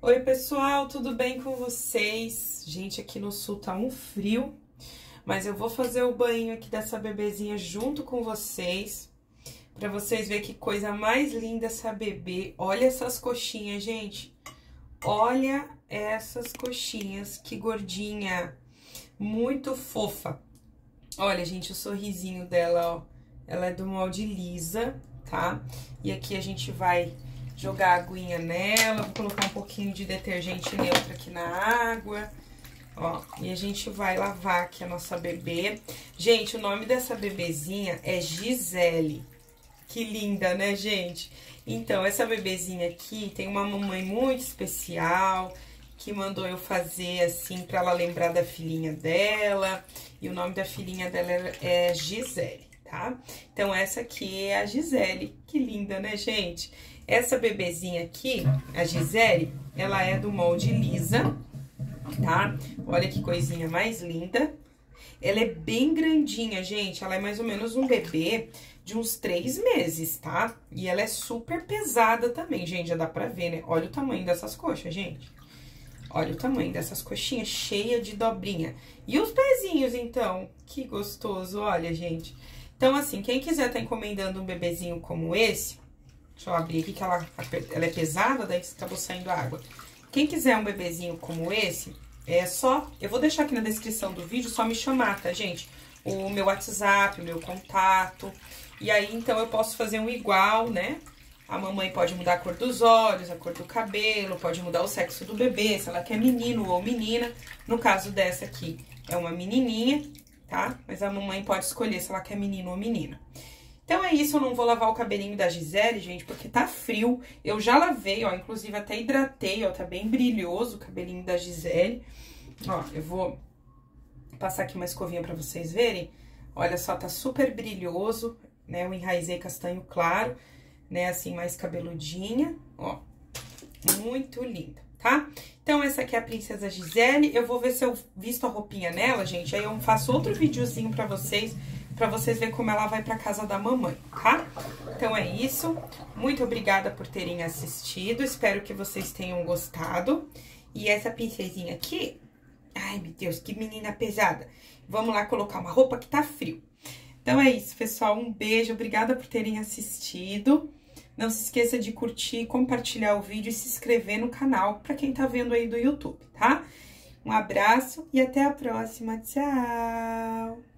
Oi, pessoal, tudo bem com vocês? Gente, aqui no sul tá um frio, mas eu vou fazer o banho aqui dessa bebezinha junto com vocês, pra vocês verem que coisa mais linda essa bebê. Olha essas coxinhas, gente. Olha essas coxinhas, que gordinha, muito fofa. Olha, gente, o sorrisinho dela, ó, ela é do molde lisa, tá? E aqui a gente vai jogar a aguinha nela, vou colocar um pouquinho de detergente neutro aqui na água, ó, e a gente vai lavar aqui a nossa bebê. Gente, o nome dessa bebezinha é Gisele, que linda, né, gente? Então, essa bebezinha aqui tem uma mamãe muito especial, que mandou eu fazer assim para ela lembrar da filhinha dela. E o nome da filhinha dela é Gisele, tá? Então, essa aqui é a Gisele. Que linda, né, gente? Essa bebezinha aqui, a Gisele, ela é do molde lisa, tá? Olha que coisinha mais linda. Ela é bem grandinha, gente. Ela é mais ou menos um bebê de uns três meses, tá? E ela é super pesada também, gente. Já dá pra ver, né? Olha o tamanho dessas coxas, gente. Olha o tamanho dessas coxinhas, cheia de dobrinha. E os pezinhos, então? Que gostoso, olha, gente. Então, assim, quem quiser tá encomendando um bebezinho como esse, Deixa eu abrir aqui que ela, ela é pesada, daí acabou saindo água. Quem quiser um bebezinho como esse, é só... Eu vou deixar aqui na descrição do vídeo, só me chamar, tá, gente? O meu WhatsApp, o meu contato. E aí, então, eu posso fazer um igual, né? A mamãe pode mudar a cor dos olhos, a cor do cabelo, pode mudar o sexo do bebê, se ela quer menino ou menina. No caso dessa aqui, é uma menininha, tá? Mas a mamãe pode escolher se ela quer menino ou menina. Então é isso, eu não vou lavar o cabelinho da Gisele, gente, porque tá frio. Eu já lavei, ó, inclusive até hidratei, ó, tá bem brilhoso o cabelinho da Gisele. Ó, eu vou passar aqui uma escovinha pra vocês verem. Olha só, tá super brilhoso, né, eu enraizei castanho claro, né, assim, mais cabeludinha, ó. Muito linda, tá? Então, essa aqui é a Princesa Gisele. Eu vou ver se eu visto a roupinha nela, gente, aí eu faço outro videozinho pra vocês para vocês verem como ela vai para casa da mamãe, tá? Então é isso. Muito obrigada por terem assistido. Espero que vocês tenham gostado. E essa princesinha aqui... Ai, meu Deus, que menina pesada. Vamos lá colocar uma roupa que tá frio. Então é isso, pessoal. Um beijo. Obrigada por terem assistido. Não se esqueça de curtir, compartilhar o vídeo e se inscrever no canal para quem tá vendo aí do YouTube, tá? Um abraço e até a próxima. Tchau!